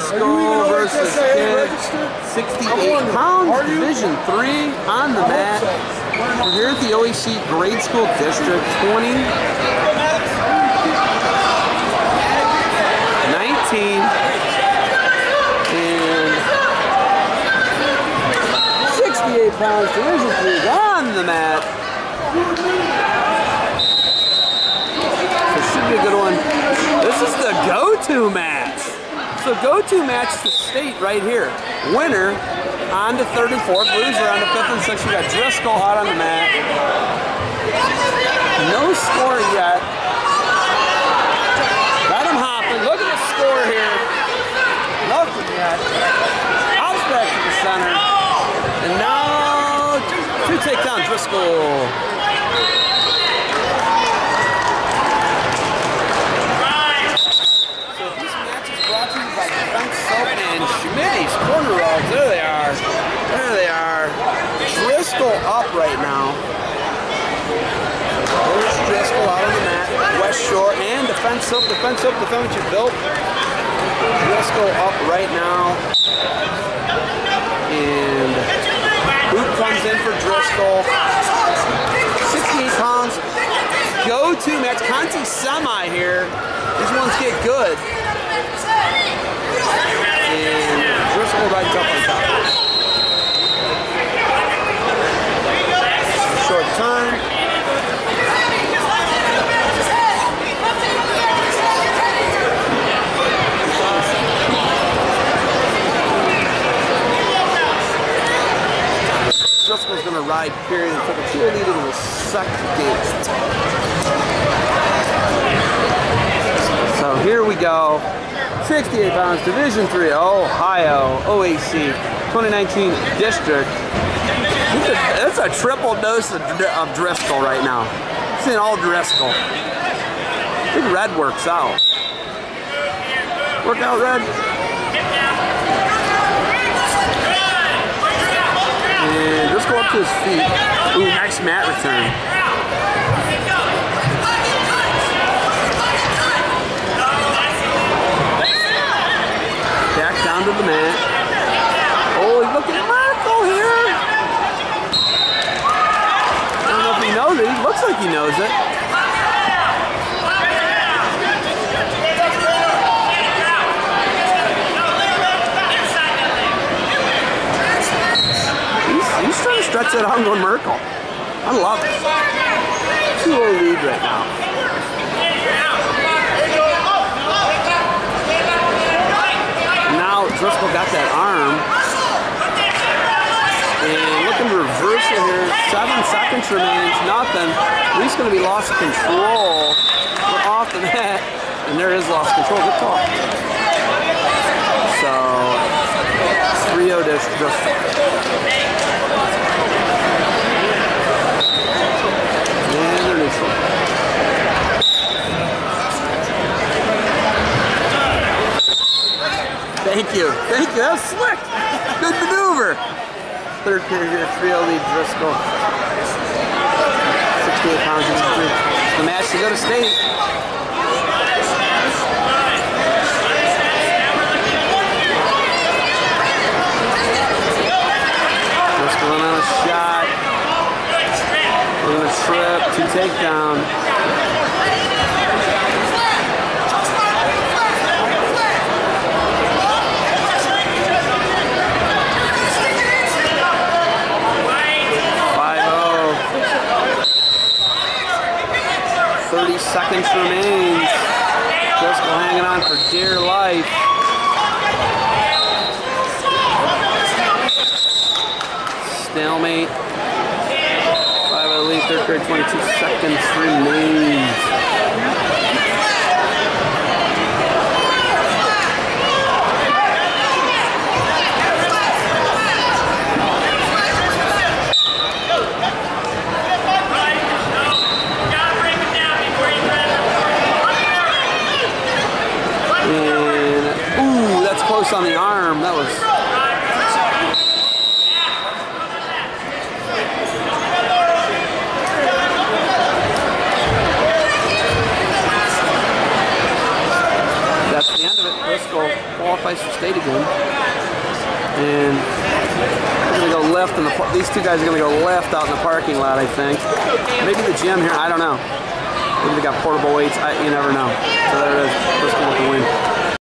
Driscoll versus Kidd. 68 pounds, Division 3 on the mat. We're here at the OAC Grade School District 20. 19. And 68 pounds, Division 3 on the mat. This should be a good one. This is the go-to match. So go-to match to state right here. Winner on to third and fourth, loser on to fifth and sixth. We got Driscoll out on the mat. No score yet. Got him hopping. Look at the score here. Nothing yet. Hops back to the center. And now two takedown Driscoll. So this match is brought to you by Defense Soap and Schmitty's Corner Rolls. There they are. There they are. Driscoll up right now. There's Driscoll out on the mat. West Defense Soap. Defense Soap, defend what you built. Driscoll up right now. And Boot comes in for Driscoll. 68 pounds. Go-to match. Conti semi here. These ones get good. And Driscoll rides up on top. Short time. Driscoll's gonna ride period take a cheerleader to the second. So here we go. 68 pounds, Division 3, Ohio, OAC, 2019 district. That's a triple dose of, of Driscoll right now. Seeing all Driscoll. Big Red works out. Work out, Red. And Driscoll up to his feet. Ooh, nice mat return. Back down to the mat. Oh, he's looking at Marco here. I don't know if he knows it. He looks like he knows it. He's, he's it out on Merkel. I love it. 2 lead right now. Now Driscoll got that arm. And looking to reversal here. Seven seconds remains, nothing. Lee's going to be lost control. We're off the mat. And there is lost control. Good call. So, 3-0 to Driscoll. And they're neutral. Thank you. Thank you. That was slick. Good maneuver. Third period here, 3 lead Driscoll. 68 pounds in the match to go to state. Driscoll on a shot. We're gonna trip, two takedown. Seconds remains. Driscoll hanging on for dear life. Stalemate. Five out lead, third period, 22 seconds remains. And, that's on the arm. That was. That's the end of it. Driscoll Driscoll qualifies for state again. And they're gonna go left in the, these two guys are gonna go left out in the parking lot, I think. Maybe the gym here, I don't know. Maybe they got portable weights, I, you never know. So there it is, Driscoll with the win.